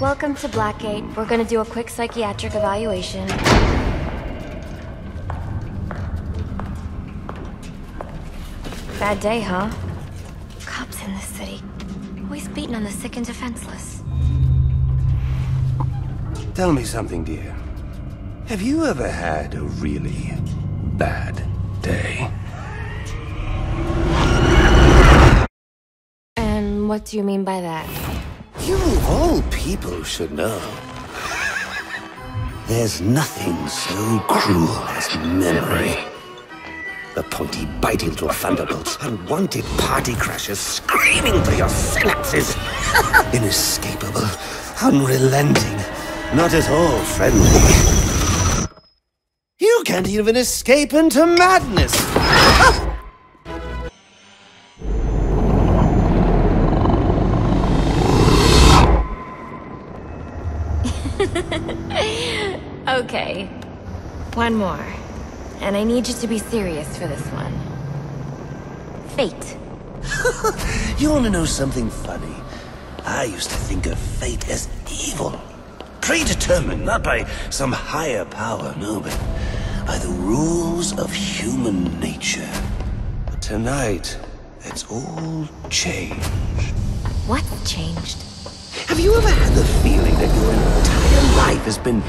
Welcome to Blackgate. We're gonna do a quick psychiatric evaluation. Bad day, huh? Cops in this city. Always beating on the sick and defenseless. Tell me something, dear. Have you ever had a really bad day? And what do you mean by that? You, of all people, should know. There's nothing so cruel as memory. The pointy, bitey little thunderbolts, unwanted party crashers screaming for your synapses. Inescapable, unrelenting, not at all friendly. You can't even escape into madness. Okay. One more. And I need you to be serious for this one. Fate. You want to know something funny? I used to think of fate as evil. Predetermined, not by some higher power, no, but by the rules of human nature. But tonight, it's all changed. What changed? Have you ever had the feeling that your entire life has been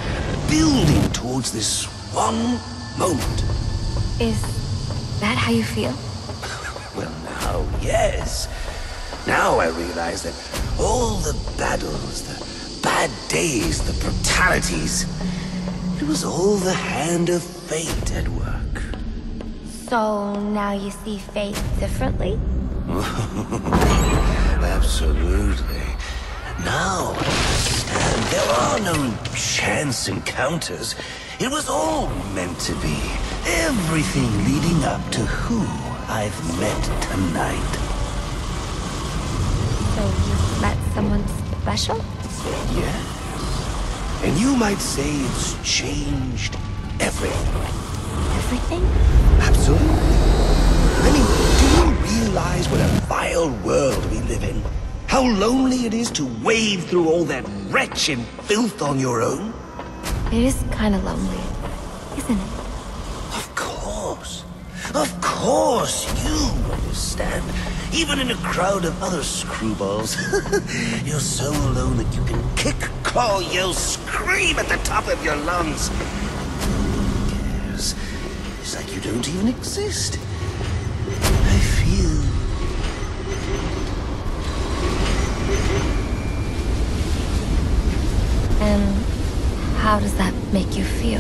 building towards this one moment? Is that how you feel? Well, now, yes. Now I realize that all the battles, the bad days, the brutalities, it was all the hand of fate at work. So now you see fate differently? Absolutely. Now, I are no chance encounters. It was all meant to be. Everything leading up to who I've met tonight. So you've met someone special? Yes. And you might say it's changed everything. Everything? Absolutely. I mean, do you realize what a vile world we live in? How lonely it is to wade through all that wretch and filth on your own? It is kind of lonely, isn't it? Of course. Of course, you understand. Even in a crowd of other screwballs. You're so alone that you can kick, claw, yell, scream at the top of your lungs. Yes. It's like you don't even exist. I feel... And how does that make you?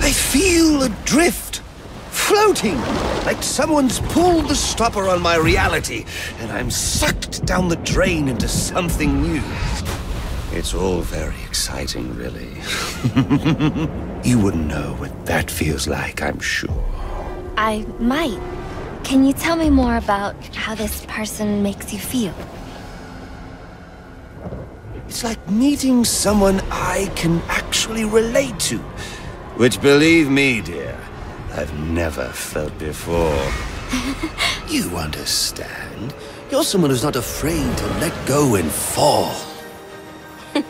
I feel adrift. Floating. Like someone's pulled the stopper on my reality, and I'm sucked down the drain into something new. It's all very exciting, really. you wouldn't know what that feels like, I'm sure. I might. Can you tell me more about how this person makes you feel? It's like meeting someone I can actually relate to. Which, believe me, dear, I've never felt before. you understand? You're someone who's not afraid to let go and fall.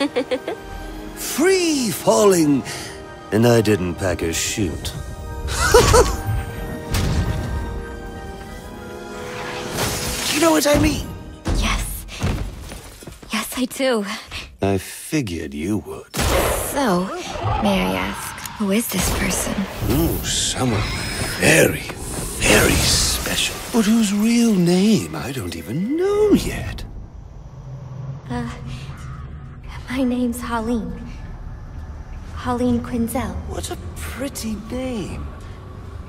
Free falling, and I didn't pack a chute. you know what I mean? Yes. Yes, I do. I figured you would. So, may I ask, who is this person? Oh, someone very, very special. But whose real name I don't even know yet. Uh, my name's Harleen. Harleen Quinzel. What a pretty name.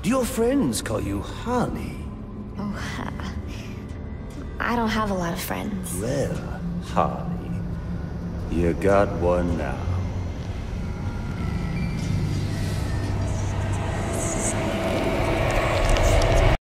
Do your friends call you Honey? I don't have a lot of friends. Well, Harley, you got one now.